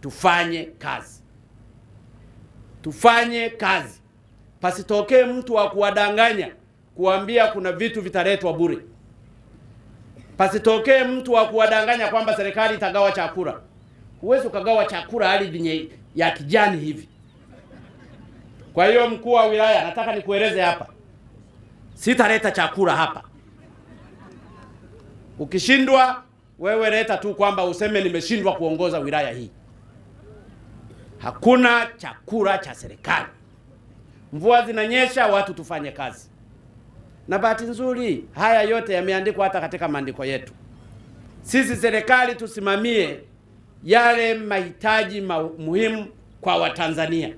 tufanye kazi, tufanye kazi, pasitokee mtu wa kuwadanganya kuambia kuna vitu vitaletwa bure, pasitokee mtu wa kuwadanganya kwamba serikali itagawa chakula. Huwezi ukagawa chakula ardhi ya kijani hivi. Kwa hiyo mkuu wa wilaya, nataka nikueleze hapa, sitaleta chakula hapa. Ukishindwa wewe leta tu kwamba useme nimeshindwa kuongoza wilaya hii. Hakuna chakula cha serikali. Mvua zinanyesha, watu tufanye kazi. Na bahati nzuri haya yote yameandikwa hata katika maandiko yetu. Sisi serikali tusimamie yale mahitaji muhimu kwa Watanzania.